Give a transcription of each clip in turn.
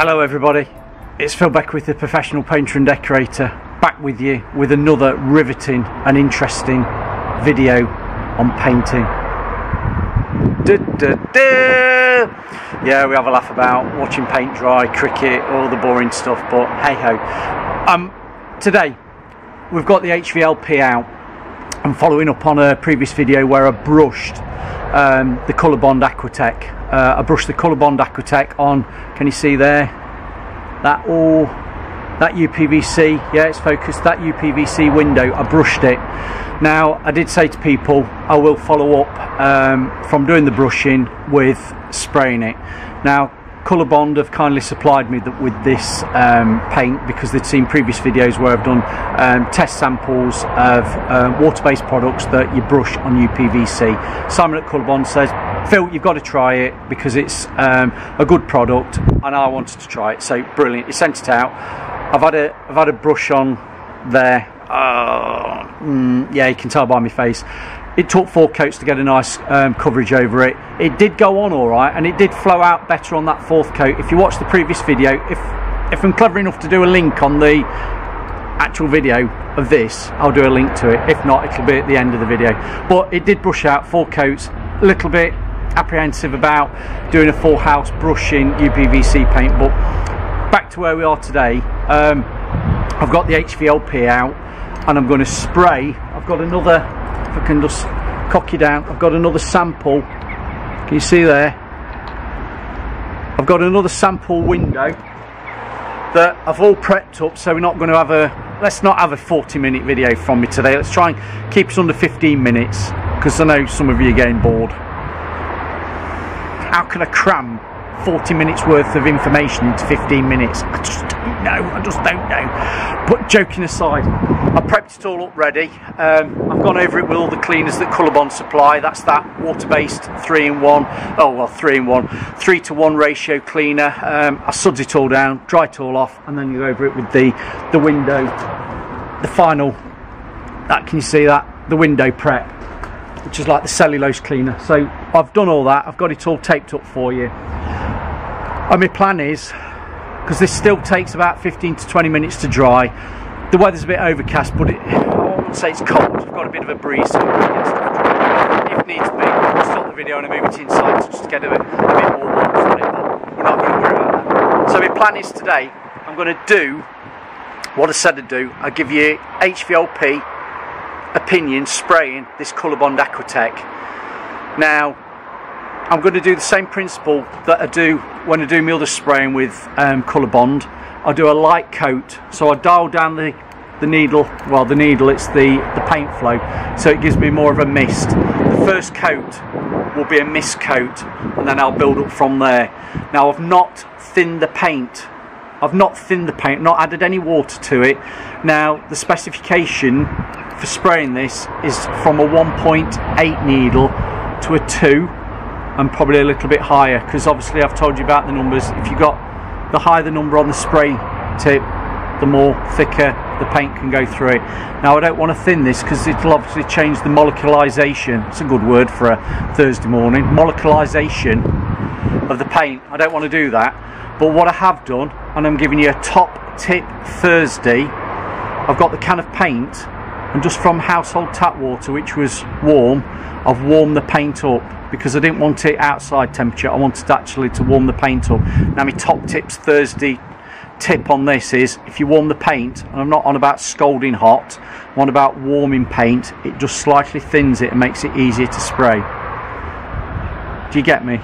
Hello everybody, it's Phil Beckwith, the professional painter and decorator, back with you with another riveting and interesting video on painting. Yeah, we have a laugh about watching paint dry, cricket, all the boring stuff, but hey ho. Um, today, we've got the HVLP out. I'm following up on a previous video where I brushed um, the KolorBond AquaTek. Uh, I brushed the KolorBond AquaTek on, can you see there? That all, that UPVC, yeah it's focused, that UPVC window, I brushed it. Now I did say to people I will follow up um, from doing the brushing with spraying it. Now KolorBond have kindly supplied me with this um, paint because they'd seen previous videos where I've done um, test samples of uh, water-based products that you brush on UPVC. Simon at KolorBond says, Phil, you've got to try it because it's um, a good product and I wanted to try it. So brilliant, You sent it out. I've had a, I've had a brush on there. Uh, mm, yeah, you can tell by my face it took four coats to get a nice um, coverage over it. It did go on all right, and it did flow out better on that fourth coat. If you watch the previous video, if if I'm clever enough to do a link on the actual video of this, I'll do a link to it. If not, it'll be at the end of the video. But it did brush out four coats, a little bit apprehensive about doing a full house brushing UPVC paint. But back to where we are today. Um, I've got the HVLP out, and I'm going to spray. I've got another if I can just cock it down I've got another sample can you see there I've got another sample window that I've all prepped up so we're not going to have a let's not have a 40 minute video from me today let's try and keep it under 15 minutes because I know some of you are getting bored how can I cram 40 minutes worth of information into 15 minutes. I just don't know I just don't know. But joking aside I prepped it all up ready. Um, I've gone over it with all the cleaners that KolorBond supply. That's that water-based 3-in-1 oh well 3-in-1 3 to 1 ratio cleaner. Um, I suds it all down dry it all off and then you go over it with the the window the final that can you see that? The window prep which is like the cellulose cleaner. So I've done all that. I've got it all taped up for you. And my plan is because this still takes about 15 to 20 minutes to dry. The weather's a bit overcast but it, I wouldn't say it's cold. I've got a bit of a breeze so if needs be I'll stop the video and move it inside just to get a bit, a bit more warmth on it but we're not going to worry about that. So my plan is today I'm going to do what I said to do. I'll give you HVLP opinion spraying this KolorBond AquaTek now I'm going to do the same principle that I do when I do my other spraying with um, KolorBond. I do a light coat, so I dial down the, the needle, well the needle, it's the, the paint flow, so it gives me more of a mist. The first coat will be a mist coat, and then I'll build up from there. Now I've not thinned the paint, I've not thinned the paint, not added any water to it. Now the specification for spraying this is from a 1.8 needle to a 2 and probably a little bit higher because obviously I've told you about the numbers. If you got the higher the number on the spray tip the more thicker the paint can go through it. Now I don't want to thin this because it'll obviously change the molecularization it's a good word for a Thursday morning. Molecularization of the paint. I don't want to do that. But what I have done and I'm giving you a top tip Thursday I've got the can of paint and just from household tap water which was warm I've warmed the paint up because I didn't want it outside temperature. I wanted actually to warm the paint up. Now my top tips Thursday tip on this is if you warm the paint and I'm not on about scalding hot I'm on about warming paint it just slightly thins it and makes it easier to spray. Do you get me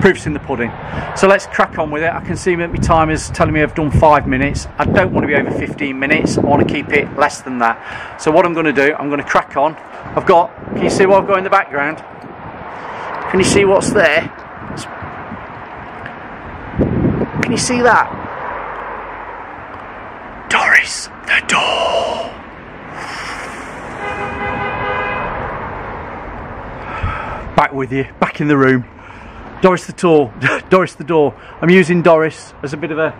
proof's in the pudding so let's crack on with it I can see that my time is telling me I've done five minutes I don't want to be over 15 minutes I want to keep it less than that so what I'm going to do I'm going to crack on I've got can you see what I've got in the background can you see what's there? Can you see that? Doris, the door. Back with you, back in the room. Doris the door, Doris the door. I'm using Doris as a bit of a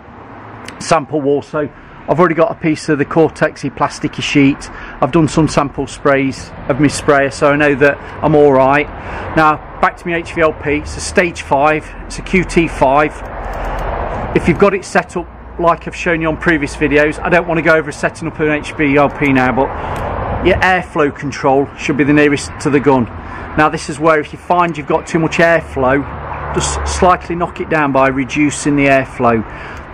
sample wall, so I've already got a piece of the Cortexy plasticky sheet. I've done some sample sprays of my sprayer so I know that I'm alright. Now back to my HVLP, it's a stage 5, it's a QT5. if you've got it set up like I've shown you on previous videos I don't want to go over setting up an HVLP now but your airflow control should be the nearest to the gun now this is where if you find you've got too much airflow just slightly knock it down by reducing the airflow.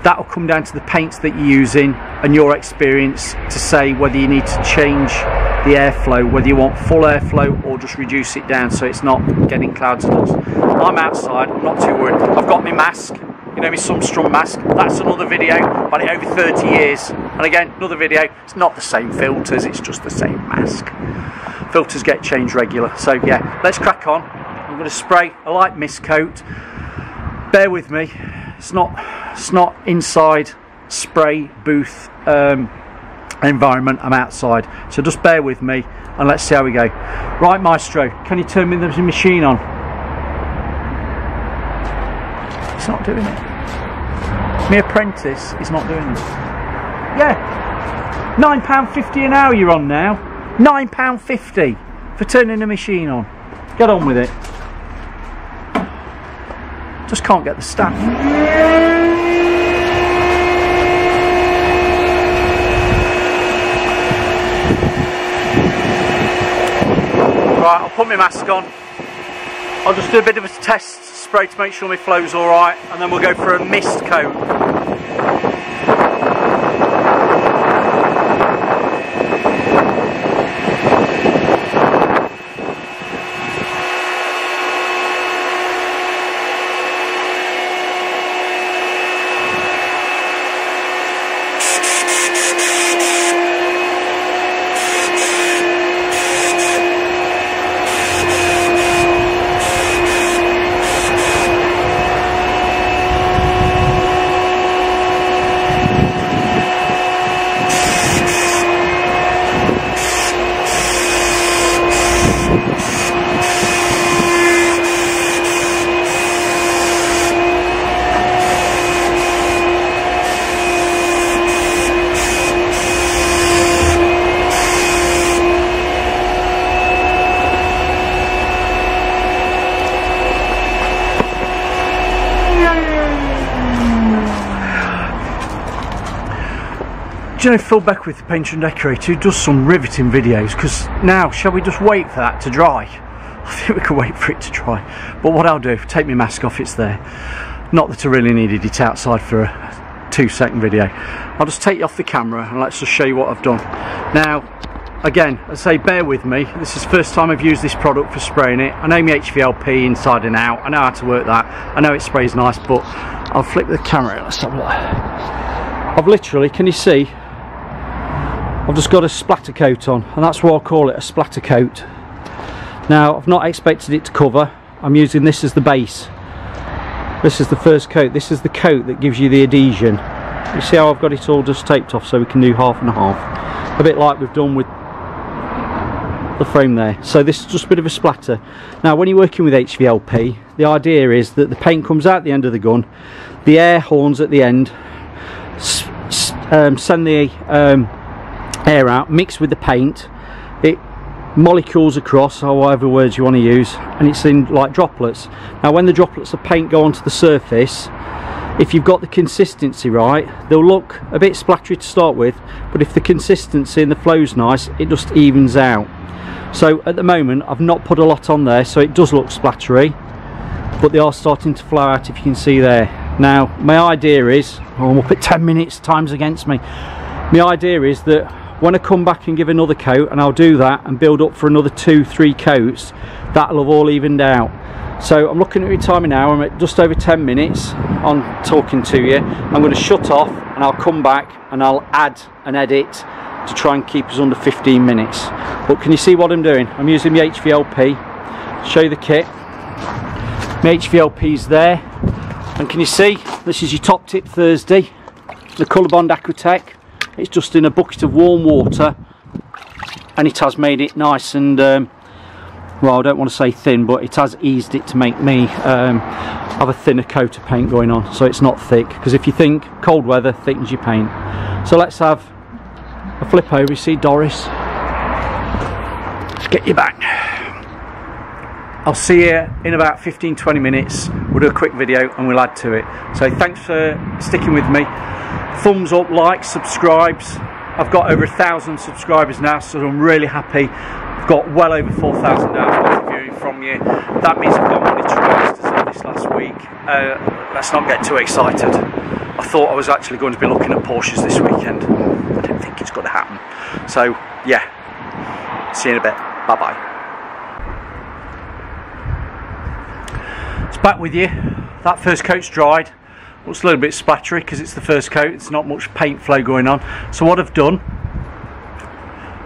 That will come down to the paints that you're using and your experience to say whether you need to change the airflow whether you want full airflow or just reduce it down so it's not getting clouds of dust. I'm outside I'm not too worried. I've got my mask you know my Sundstrom mask. That's another video but it over 30 years. And again another video. It's not the same filters it's just the same mask. Filters get changed regular. So yeah let's crack on I'm going to spray. A light mist coat. Bear with me. It's not it's not inside spray booth um, environment. I'm outside. So just bear with me and let's see how we go. Right maestro can you turn me the machine on? It's not doing it. My apprentice is not doing it. Yeah. £9.50 an hour you're on now. £9.50 for turning the machine on. Get on with it just can't get the staff Right, I'll put my mask on. I'll just do a bit of a test spray to make sure my flow's alright and then we'll go for a mist coat. Do you know Phil Beckwith, the painter and decorator, who does some riveting videos? Because now, shall we just wait for that to dry? I think we can wait for it to dry. But what I'll do, take my mask off, it's there. Not that I really needed it outside for a two second video. I'll just take you off the camera and let's just show you what I've done. Now, again, I say bear with me. This is the first time I've used this product for spraying it. I know my HVLP inside and out. I know how to work that. I know it sprays nice, but I'll flip the camera. Let's have a look. I've literally, can you see? I've just got a splatter coat on and that's why I call it a splatter coat. Now I've not expected it to cover. I'm using this as the base. This is the first coat. This is the coat that gives you the adhesion. You see how I've got it all just taped off so we can do half and a half? A bit like we've done with the frame there. So this is just a bit of a splatter. Now when you're working with HVLP the idea is that the paint comes out the end of the gun the air horns at the end um, send the um, air out mixed with the paint. It molecules across or whatever words you want to use and it's in like droplets. Now when the droplets of paint go onto the surface if you've got the consistency right they'll look a bit splattery to start with but if the consistency and the flow's nice it just evens out. So at the moment I've not put a lot on there so it does look splattery but they are starting to flow out if you can see there. Now my idea is oh, I'm up at 10 minutes time's against me. My idea is that when I come back and give another coat and I'll do that and build up for another two three coats that'll have all evened out. So I'm looking at my timer now. I'm at just over 10 minutes on talking to you. I'm going to shut off and I'll come back and I'll add and edit to try and keep us under 15 minutes. But can you see what I'm doing? I'm using the HVLP show you the kit. My HVLP's there. And can you see? This is your top tip Thursday. The KolorBond AquaTek it's just in a bucket of warm water and it has made it nice and um, well I don't want to say thin but it has eased it to make me um, have a thinner coat of paint going on so it's not thick because if you think cold weather thickens your paint so let's have a flip over you see Doris let's get you back I'll see you in about 15-20 minutes. We'll do a quick video and we'll add to it. So thanks for sticking with me. Thumbs up, likes, subscribes. I've got over a thousand subscribers now, so I'm really happy. I've got well over 4,000 hours viewing from you. That means I've got money to register this last week. Uh, let's not get too excited. I thought I was actually going to be looking at Porsches this weekend. I don't think it's going to happen. So, yeah. See you in a bit. Bye bye. It's back with you. That first coat's dried. Looks a little bit splattery because it's the first coat. It's not much paint flow going on. So what I've done,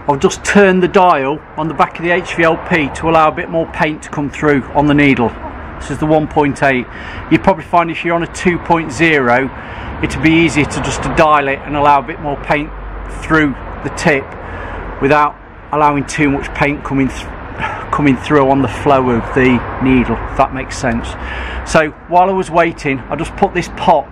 I've just turned the dial on the back of the HVLP to allow a bit more paint to come through on the needle. This is the 1.8. You'd probably find if you're on a 2.0, it'd be easier to just to dial it and allow a bit more paint through the tip without allowing too much paint coming through coming through on the flow of the needle if that makes sense. So while I was waiting I just put this pot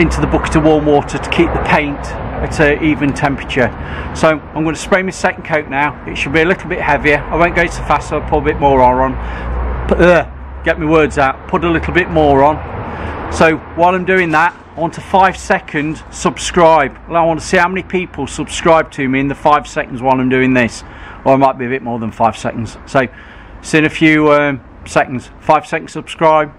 into the bucket of warm water to keep the paint at an even temperature. So I'm going to spray my second coat now. It should be a little bit heavier. I won't go so fast so I'll put a bit more on. Put, uh, get my words out. Put a little bit more on. So while I'm doing that want a five second subscribe. I want to see how many people subscribe to me in the five seconds while I'm doing this or it might be a bit more than five seconds. So, see in a few um, seconds. Five seconds subscribe.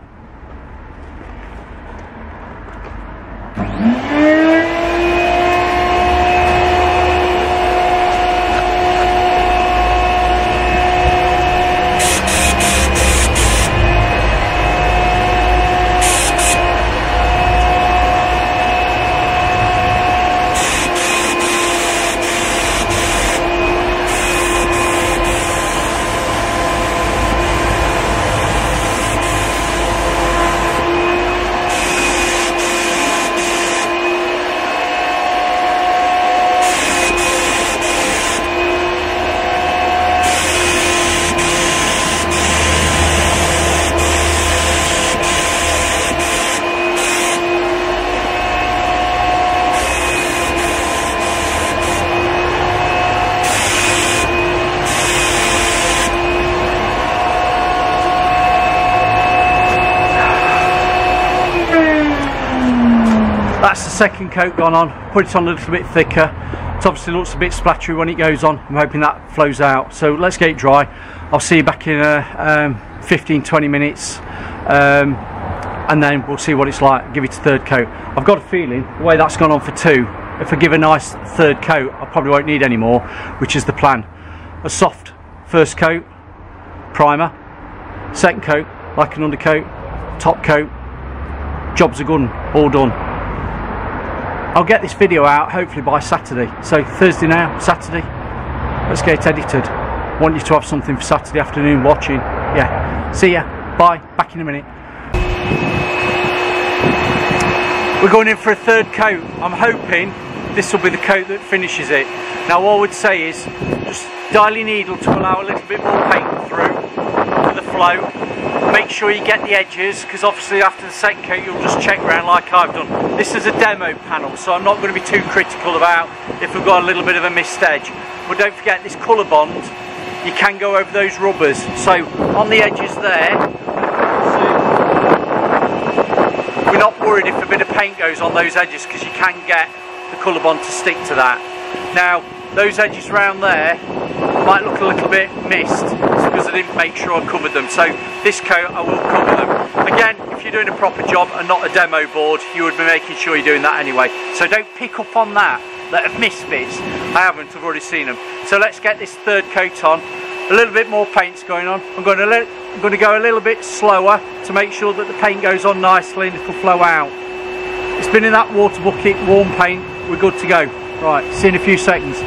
Second coat gone on. Put it on a little bit thicker. It obviously looks a bit splattery when it goes on. I'm hoping that flows out. So let's get it dry. I'll see you back in uh, um, 15-20 minutes. Um, and then we'll see what it's like. Give it a third coat. I've got a feeling the way that's gone on for two, if I give a nice third coat, I probably won't need any more, which is the plan. A soft first coat, primer, second coat, like an undercoat, top coat, jobs are good, all done. I'll get this video out hopefully by Saturday. So Thursday now, Saturday. Let's get it edited. Want you to have something for Saturday afternoon watching. Yeah. See ya. Bye. Back in a minute. We're going in for a third coat. I'm hoping this will be the coat that finishes it. Now what I would say is just dial your needle to allow a little bit more paint through the flow make sure you get the edges because obviously after the second coat you'll just check around like I've done. This is a demo panel so I'm not going to be too critical about if we've got a little bit of a missed edge. But don't forget this KolorBond, you can go over those rubbers. So on the edges there, we're not worried if a bit of paint goes on those edges because you can get the KolorBond to stick to that. Now those edges around there might look a little bit missed because I didn't make sure I covered them. So this coat I will cover them. Again, if you're doing a proper job and not a demo board, you would be making sure you're doing that anyway. So don't pick up on that, that have missed bits. I haven't, I've already seen them. So let's get this third coat on. A little bit more paint's going on. I'm going to, I'm going to go a little bit slower to make sure that the paint goes on nicely and it'll flow out. It's been in that water bucket, warm paint, we're good to go. Right, see you in a few seconds.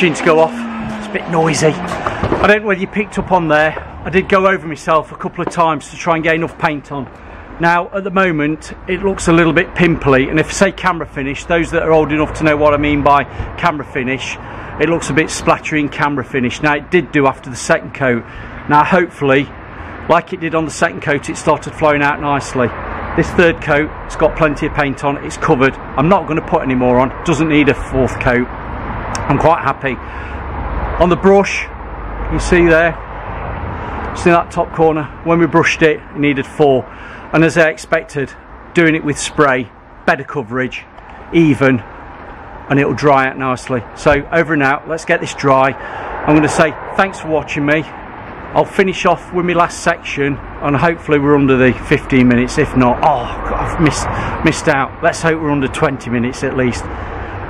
To go off. It's a bit noisy. I don't know whether you picked up on there. I did go over myself a couple of times to try and get enough paint on. Now, at the moment, it looks a little bit pimply, and if I say camera finish, those that are old enough to know what I mean by camera finish, it looks a bit splattering camera finish. Now, it did do after the second coat. Now, hopefully, like it did on the second coat, it started flowing out nicely. This third coat, it's got plenty of paint on, it's covered. I'm not going to put any more on, doesn't need a fourth coat. I'm quite happy. On the brush, you see there, see that top corner, when we brushed it, it needed four. And as I expected, doing it with spray, better coverage, even, and it'll dry out nicely. So over and out, let's get this dry. I'm going to say thanks for watching me. I'll finish off with my last section and hopefully we're under the 15 minutes if not oh God, I've missed missed out let's hope we're under 20 minutes at least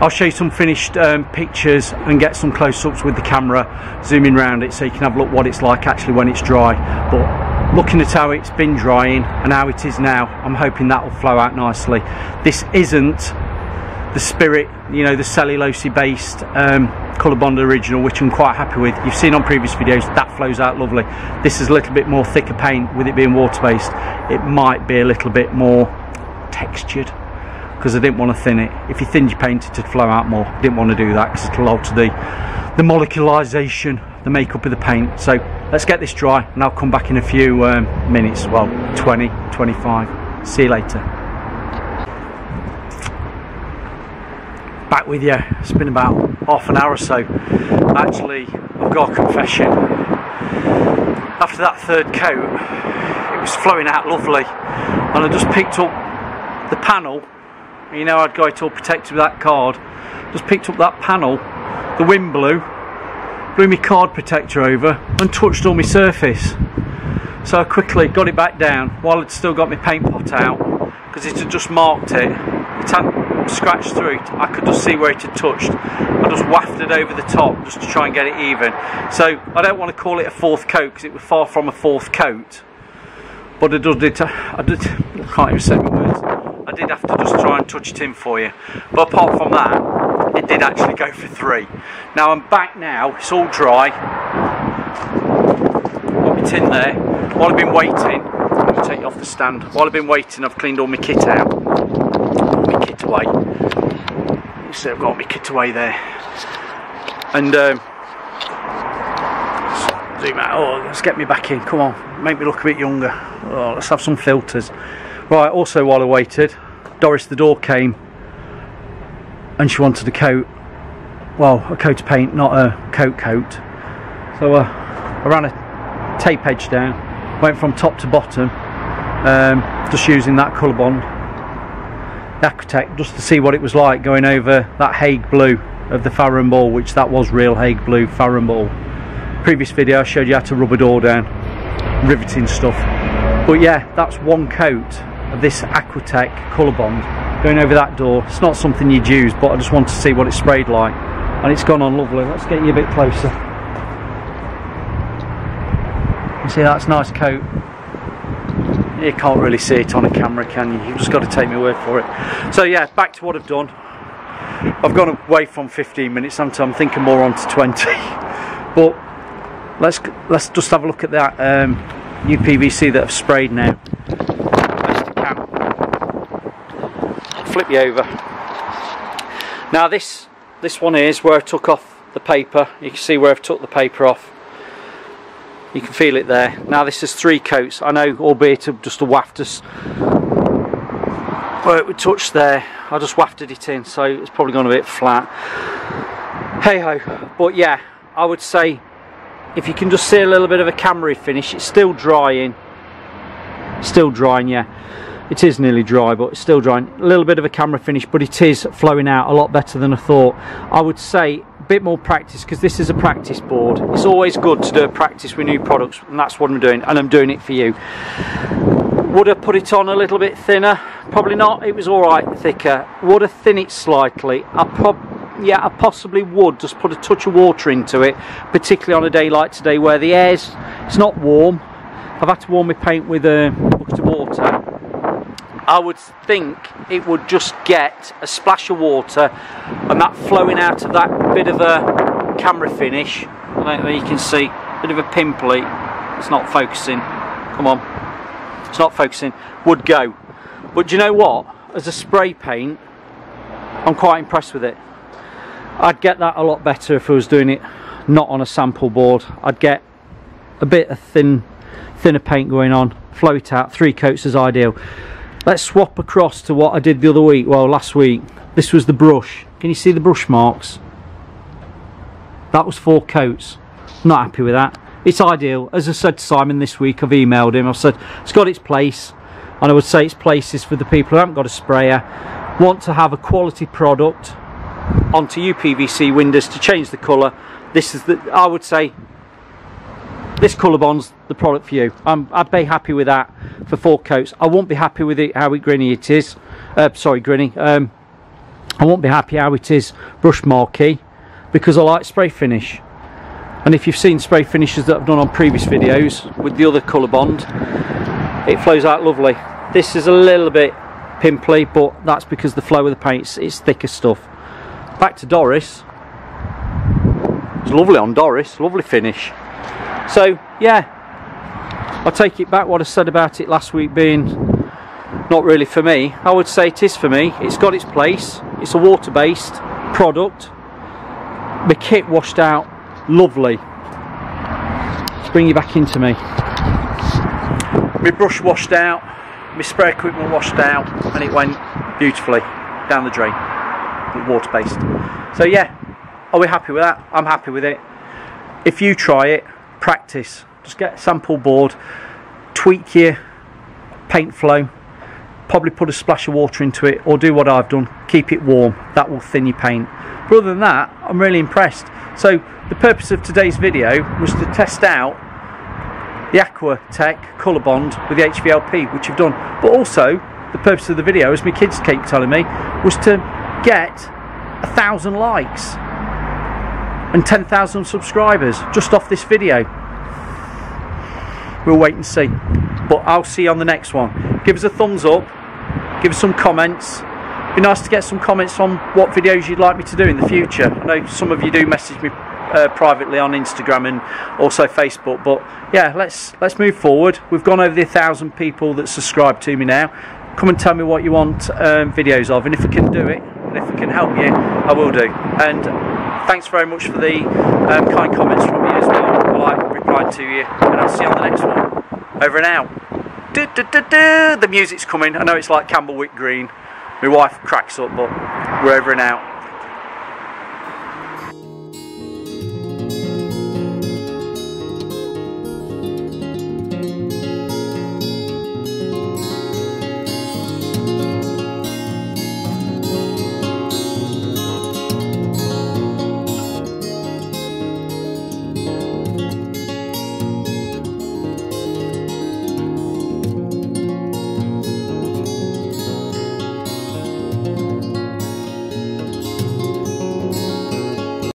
I'll show you some finished um, pictures and get some close-ups with the camera zooming around it so you can have a look what it's like actually when it's dry. But looking at how it's been drying and how it is now I'm hoping that will flow out nicely. This isn't the spirit you know the cellulose based um, KolorBond original which I'm quite happy with. You've seen on previous videos that flows out lovely. This is a little bit more thicker paint with it being water based it might be a little bit more textured because I didn't want to thin it if you thinned your paint it'd flow out more I didn't want to do that because it'll alter the the molecularization the makeup of the paint so let's get this dry and I'll come back in a few um, minutes well 20 25 see you later back with you. It's been about half an hour or so. Actually, I've got a confession. After that third coat, it was flowing out lovely, and I just picked up the panel. You know, I'd got it all protected with that card. Just picked up that panel, the wind blew, blew my card protector over, and touched all my surface. So I quickly got it back down while I'd still got my paint pot out because it had just marked it. It hadn't scratched through it, I could just see where it had touched. I just wafted over the top just to try and get it even. So I don't want to call it a fourth coat because it was far from a fourth coat. But I did, I did, I can't even say my words. I did have to just try touch it in for you. But apart from that, it did actually go for three. Now I'm back now, it's all dry. Got my tin there. While I've been waiting, let me take you off the stand. While I've been waiting, I've cleaned all my kit out my kit away. You see, I've got my kit away there. And um, zoom out. Oh, let's get me back in. Come on, make me look a bit younger. Oh, let's have some filters. Right. Also, while I waited, Doris the door came, and she wanted a coat. Well, a coat of paint, not a coat coat. So uh, I ran a tape edge down, went from top to bottom, um, just using that KolorBond AquaTek just to see what it was like going over that Hague blue of the Farrow & Ball which that was real Hague blue Farrow & Ball previous video I showed you how to rub a door down. Riveting stuff. But yeah that's one coat of this AquaTek KolorBond going over that door. It's not something you'd use but I just want to see what it sprayed like. And it's gone on lovely. Let's get you a bit closer. You see that's nice coat. You can't really see it on a camera can you? You've just got to take my word for it. So yeah back to what I've done. I've gone away from 15 minutes. I'm thinking more on to 20 but let's let's just have a look at that um, new PVC that I've sprayed now flip you over. Now this this one is where I took off the paper. You can see where I've took the paper off. You can feel it there. Now this is three coats. I know albeit just a waft us where it would touch there. I just wafted it in so it's probably gone a bit flat. Hey ho but yeah I would say if you can just see a little bit of a camera finish it's still drying. Still drying yeah it is nearly dry but it's still drying a little bit of a camera finish but it is flowing out a lot better than I thought I would say a bit more practice because this is a practice board. It's always good to do a practice with new products and that's what I'm doing and I'm doing it for you. Would I put it on a little bit thinner? Probably not. It was alright thicker. Would I thin it slightly? I prob yeah, I possibly would just put a touch of water into it, particularly on a day like today where the air's it's not warm. I've had to warm my paint with uh, a bucket of water I would think it would just get a splash of water and that flowing out of that bit of a camera finish. I know you can see, a bit of a pimply. It's not focusing. Come on. It's not focusing. Would go. But do you know what? As a spray paint, I'm quite impressed with it. I'd get that a lot better if I was doing it not on a sample board. I'd get a bit of thin, thinner paint going on, flow it out, three coats is ideal. Let's swap across to what I did the other week, well last week. This was the brush. Can you see the brush marks? That was four coats. Not happy with that. It's ideal. As I said to Simon this week, I've emailed him. I've said it's got its place. And I would say its place is for the people who haven't got a sprayer, want to have a quality product onto UPVC windows to change the colour. This is the, I would say, this KolorBond's the product for you. I'm, I'd be happy with that for four coats. I won't be happy with it how it grinny it is. Uh, sorry, grinny. Um, I won't be happy how it is brush marky because I like spray finish. And if you've seen spray finishes that I've done on previous videos with the other KolorBond, it flows out lovely. This is a little bit pimply, but that's because the flow of the paint is thicker stuff. Back to Doris. It's lovely on Doris, lovely finish. So yeah, I take it back what I said about it last week being not really for me. I would say it is for me. It's got its place. It's a water-based product. The kit washed out lovely. Let's bring you back into me. My brush washed out, my spray equipment washed out, and it went beautifully down the drain. Water-based. So yeah, are we happy with that? I'm happy with it. If you try it, practice. Just get a sample board tweak your paint flow probably put a splash of water into it or do what I've done keep it warm. That will thin your paint. But other than that I'm really impressed. So the purpose of today's video was to test out the AquaTek KolorBond with the HVLP which I've done. But also the purpose of the video as my kids keep telling me was to get a thousand likes and 10,000 subscribers just off this video. We'll wait and see but I'll see you on the next one. Give us a thumbs up give us some comments. Be nice to get some comments on what videos you'd like me to do in the future. I know some of you do message me uh, privately on Instagram and also Facebook but yeah let's let's move forward. We've gone over the thousand people that subscribe to me now. Come and tell me what you want um, videos of and if I can do it and if I can help you I will do. And thanks very much for the um, kind comments from you as well. I like replying to you and I'll see you on the next one. Over and out. Du, du, du, the music's coming. I know it's like Camberwick Green. My wife cracks up but we're over and out